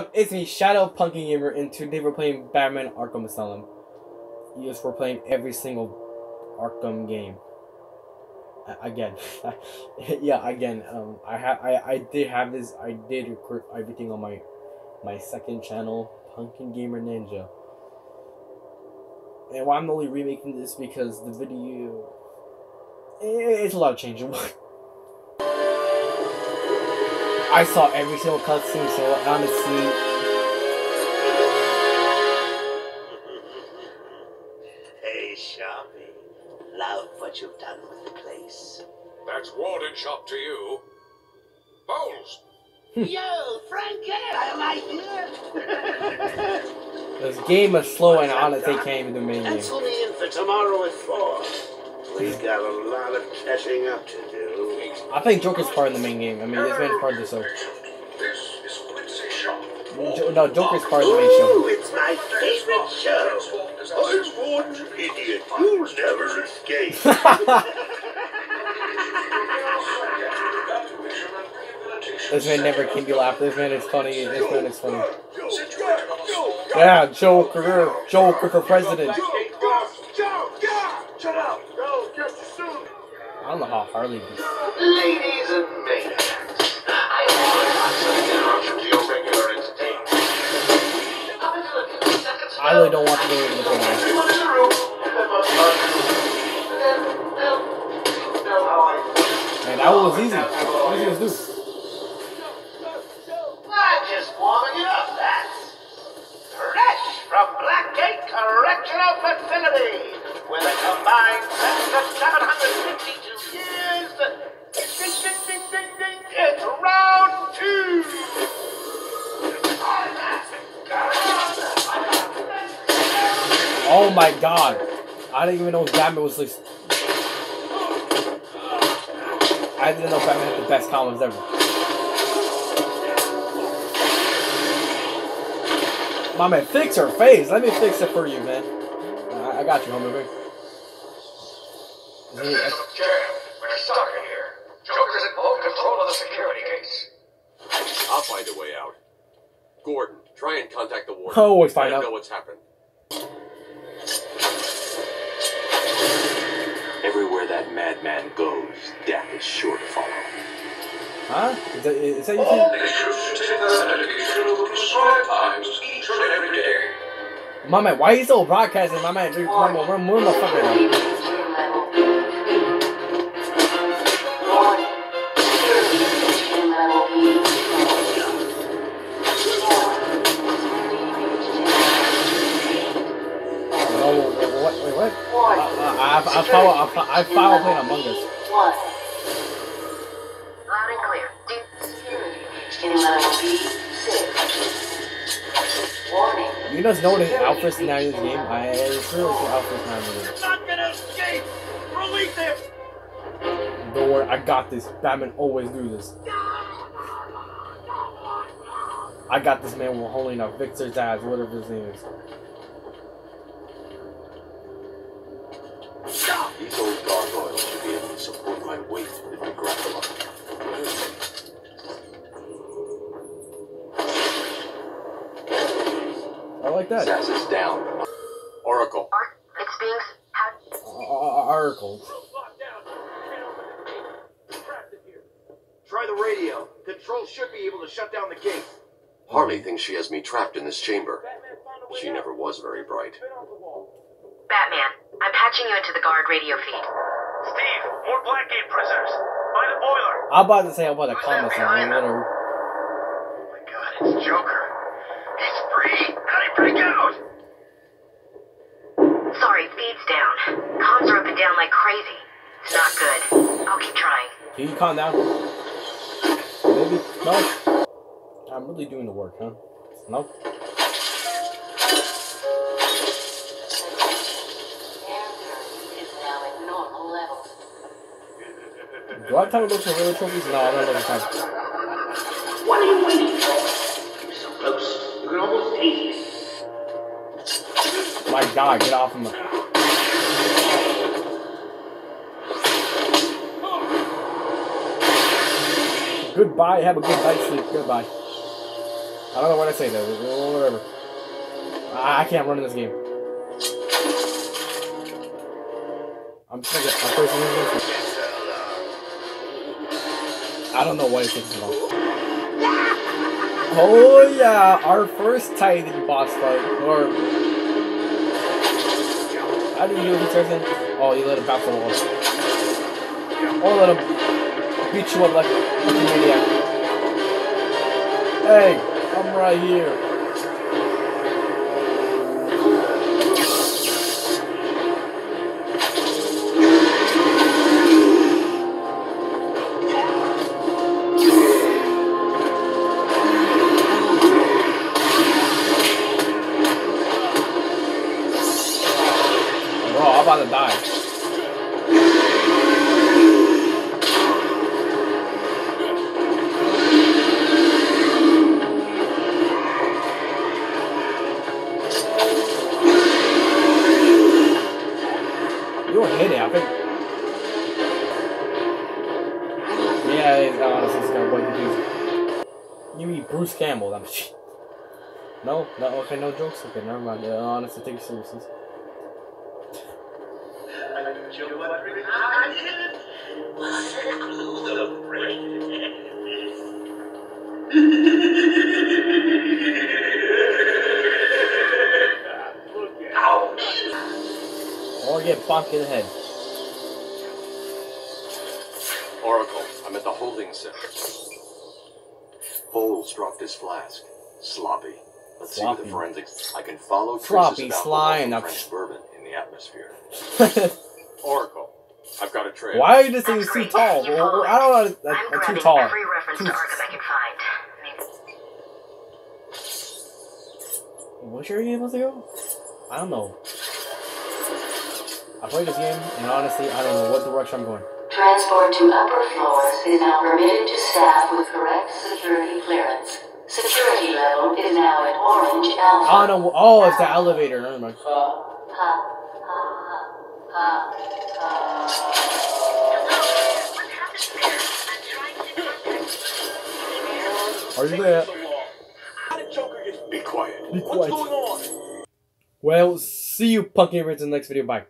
It's me, Shadow Punky Gamer, and today we're playing Batman Arkham Asylum. Yes, we're playing every single Arkham game. A- Again, yeah, again. Um, I have, I, I did have this. I did record everything on my, my second channel, Pumpkin Gamer Ninja. And why I'm only remaking this because the video, i- it's a lot of change. I saw every single cutscene, so honestly, Hey, Sharpie. Love what you've done with the place. That's Warden Sharp to you. Boles! Yo, Frankie! Am I here? this game is slow and honest. They can't even do main me in for tomorrow at four. We've got a lot of catching up to do. I think Joker's part in the main game. I mean, this man's part of the show. This is Quincy Sharp. Jo- no, Joker's part of the main show. Ooh, it's my favorite show. Oh, I'm Warden, idiot. You'll never escape. This man never can be laughed. This man is funny. This man is funny. Yeah, Joker. Joker for president. Shut up! Go, catch you soon! I don't know how Harley does. Ladies and maniacs, I have some interruption to your regular entertainment. I really don't want to do the. Everyone in the room, uh, um, Man, that one was easy. All you do my god. I didn't even know Batman was like. I didn't know Batman had the best comics ever. My man, fix her face. Let me fix it for you, man. I, I got you, homie. Is he- Jam, we're stuck in here. Joker's in full control of the security case. I'll find a way out. Gordon, try and contact the warden. I'll always Let find him out. know what's happened. Madman goes, death is sure to follow. Huh? Is that, is that you? Think? nations take the medication five times each and every day. My man, why you still broadcasting? My man, dude, my man, we're moving the fuck right now. What? Wait, what? I, I, I follow, I, fo- I follow playing Among Us. Loud and clear. Deep security reached in level B6. Warning. You guys know what Alfred's not in this game? I it's really think Alfred's not in this. Not gonna escape! Release him! Don't worry, I got this. Batman always do this. I got this man while holding up Victor's ass, whatever his name is. These old gargoyles should be able to support my weight if I grapple them. I like that. Sass is down. Oracle, Art, it's being. s- How, Uh, articles. Try the radio. Control should be able to shut down the gate. Harley thinks she has me trapped in this chamber. She never was very bright. Batman, I'm patching you into the guard radio feed. Steve, more Blackgate prisoners. By the boiler. I'm about to say I'm about to comment something. Whatever. Oh my god, it's Joker. He's free. How'd he break out? Sorry, feed's down. Comms are up and down like crazy. It's not good. I'll keep trying. Can you calm down? Maybe? No? I'm really doing the work, huh? No? Do I have time to look for real trophies? No, I don't have time. What are you waiting for? You're so close. You can almost taste it. My god, get off of me. Goodbye. Have a good night's sleep. Goodbye. I don't know what I say though. Whatever. I, I can't run in this game. I'm just gonna get my first one. I don't know why it takes so long. Oh yeah, our first Titan boss fight. Or how do you do person? Oh, you let him bounce on the wall. Or let him beat you up like, like a maniac. Hey, I'm right here. Yeah, honestly, it's gonna quite. You mean Bruce Campbell? I'm No, no, okay, no jokes. Okay, never mind. Uh, honestly, take it seriously. Or get bonked in the head. Oracle, I'm at the holding center. Boles dropped his flask. Sloppy. Let's see Sloppy. what the forensics. I can follow traces Sloppy, of sly, alcohol and French bourbon in the atmosphere. Oracle, I've got a trail. Why are you just saying he's too tall? You're I don't know. I'm Like, too tall. every reference Too- to Arkham I can find. I Which area are you supposed to go? I don't know. I played this game, and honestly, I don't know what direction I'm going. Transport to upper floors is now permitted to staff with correct security clearance. Security level is now at orange alpha. Oh no! Oh, it's the elevator. Never mind. Uh, ha. Are you there? Be quiet. Be quiet. Well, see you, Punk Gamers, in the next video. Bye.